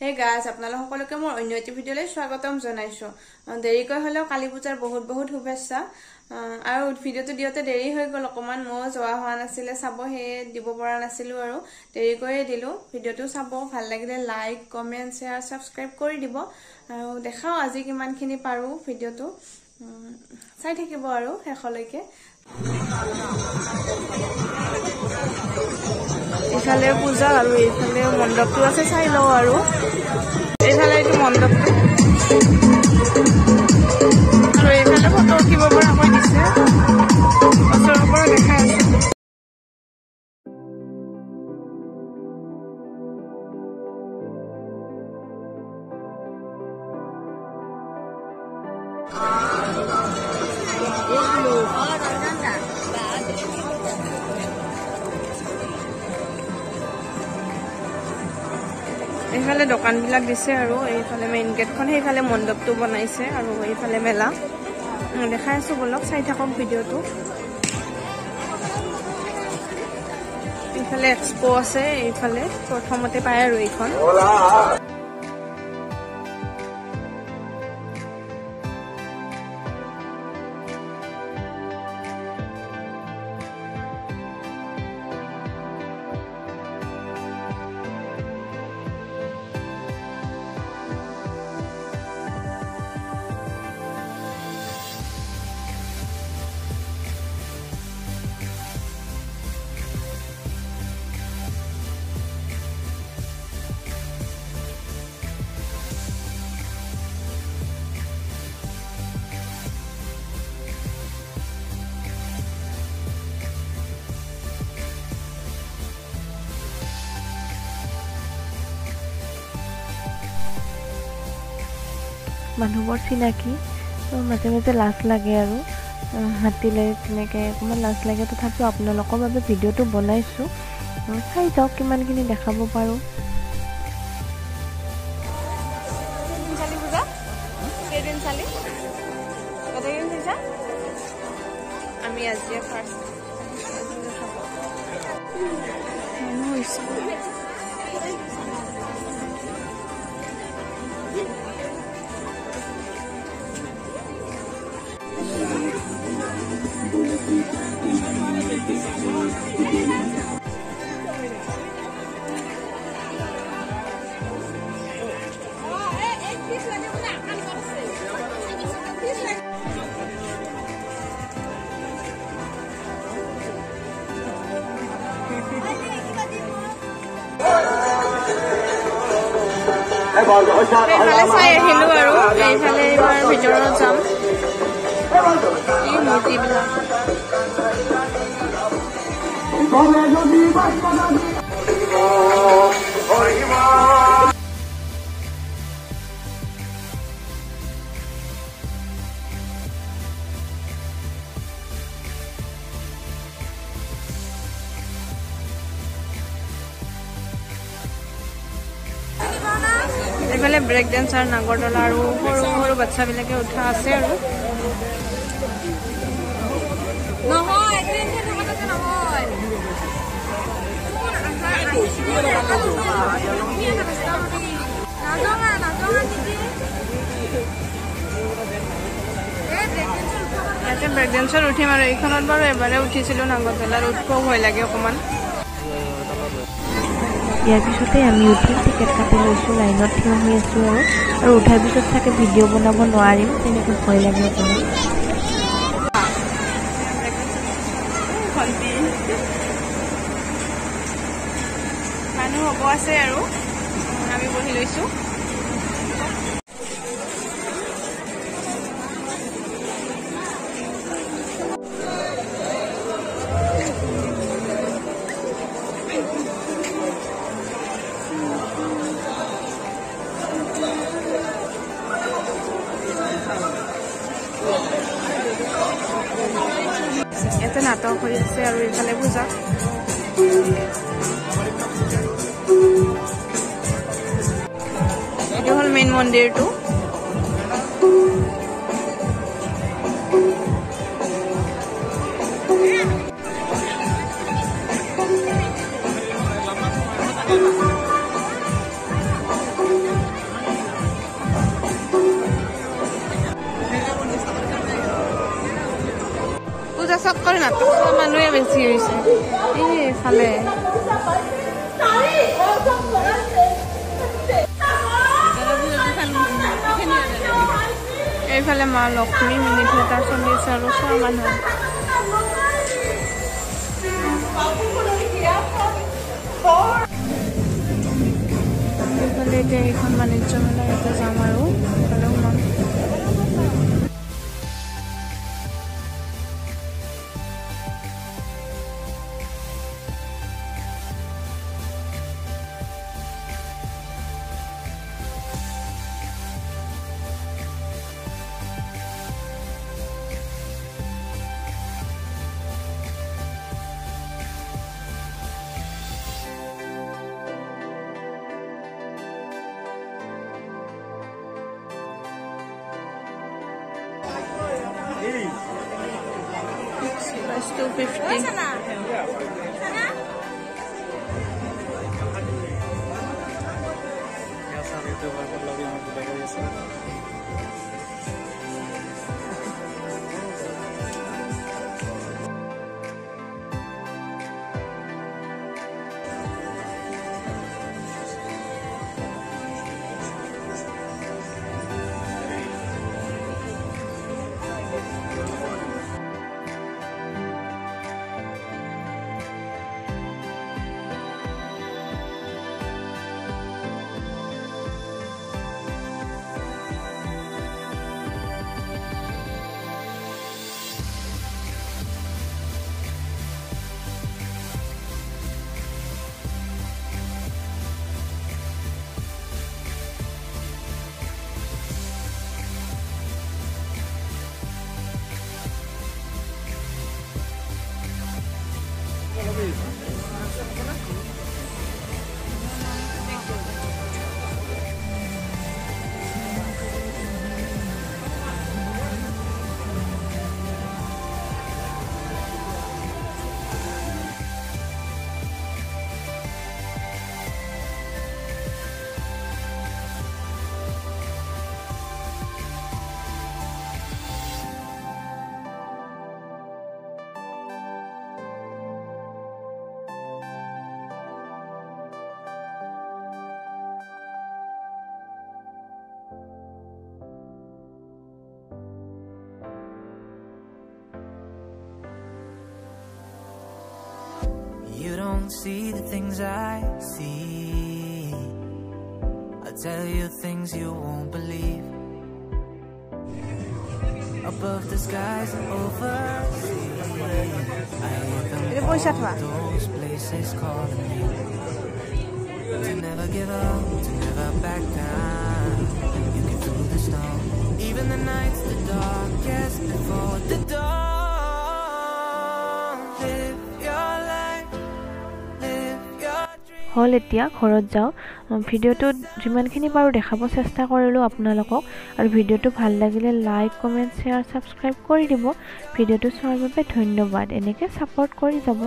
হে গাছ আপোনালোক সকলোকে মোৰ অন্য এটি ভিডিঅ'লৈ স্বাগতম জনাইছো। দেৰিকৈ হ'লেও কালী পূজাৰ বহুত বহুত শুভেচ্ছা। আৰু ভিডিঅ'টো দিওঁতে দেৰি হৈ গ'ল অকণমান ময়ো যোৱা হোৱা নাছিলে চাব সেয়ে দিব পৰা নাছিলোঁ আৰু দেৰিকৈয়ে দিলোঁ। ভিডিঅ'টো চাব ভাল লাগিলে লাইক কমেণ্ট শ্বেয়াৰ ছাবস্ক্ৰাইব কৰি দিব। আৰু দেখাওঁ আজি কিমানখিনি পাৰোঁ ভিডিঅ'টো। চাই থাকিব আৰু শেষলৈকে। ইফালে পূজা আৰু এইফালে মণ্ডপটো আছে চাই লওঁ আৰু। এইফালে এইটো মণ্ডপটো। এইফালে দোকানবিলাক দিছে আৰু এইফালে মেইন গেটখন সেইফালে মণ্ডপটো বনাইছে আৰু এইফালে মেলা। দেখাই আছো বলক চাই থাকক ভিডিঅ'টো। এইফালে এক্সপ' আছে এইফালে প্ৰথমতে পায় আৰু এইখন। মানুহবোৰ চিনাকি তো মাজে মাজে লাজ লাগে আৰু। আহ, মাতিলে তেনেকৈ অকণমান লাজ লাগে তথাপিও আপোনালোকৰ বাবে ভিডিঅ'টো বনাইছোঁ। চাই যাওক কিমানখিনি দেখাব পাৰোঁ। আমি আজিয়ে ফাৰ্ষ্ট মানুহ হৈছে সেইফালে চাই আহিলো আৰু এইফালে এইবাৰ ভিতৰত যাম এই মূৰ্তিবিলাক এইফালে ব্ৰেক ডান্সাৰ নাগৰদলা আৰু সৰু সৰু বাচ্ছাবিলাকে উঠা আছে আৰু। ব্ৰেক ইয়াতে ব্ৰেক ডান্সত উঠিম আৰু এইখনত বাৰু এবাৰে উঠিছিলোঁ নাগৰদলাত উঠিব ভয় লাগে অকণমান ইয়াৰ পিছতে আমি উঠিম টিকেট কাটি লৈছোঁ লাইনত থিয় হৈ আছোঁ আৰু। আৰু উঠাৰ পিছত চাগে ভিডিঅ' বনাব নোৱাৰিম তেনেকৈ ভয় লাগে ভণ্টি মানুহ হ'ব আছে আৰু আমি বহি লৈছোঁ। নাটক হৈ আছে আৰু এইফালে পূজা এইটো হ'ল মেইন মন্দিৰটো মানুহে বেছি হৈছে এই চালে এইফালে মা লক্ষ্মী মিনি থিয়েটাৰ চলি আছে আৰু চোৱা মানুহ এইফালে এতিয়া এইখন বাণিজ্য মেলা ইয়াতে যাম আৰু এইফালে সোমাম Price 250. You don't see the things I see. I tell you things you won't believe. Above the skies and overseas, I hear them Ini pojat, Pak. those places calling me. To never give up, to never back down. You get through the storm, even the nights the darkest before the dawn. হ'ল এতিয়া ঘৰত যাওঁ। অ, ভিডিঅ'টোত যিমানখিনি পাৰোঁ দেখাব চেষ্টা কৰিলোঁ আপোনালোকক। আৰু ভিডিঅ'টো ভাল লাগিলে লাইক কমেণ্ট শ্বেয়াৰ ছাবস্ক্ৰাইব কৰি দিব। ভিডিঅ'টো চোৱাৰ বাবে ধন্যবাদ। এনেকৈ ছাপৰ্ট কৰি যাব।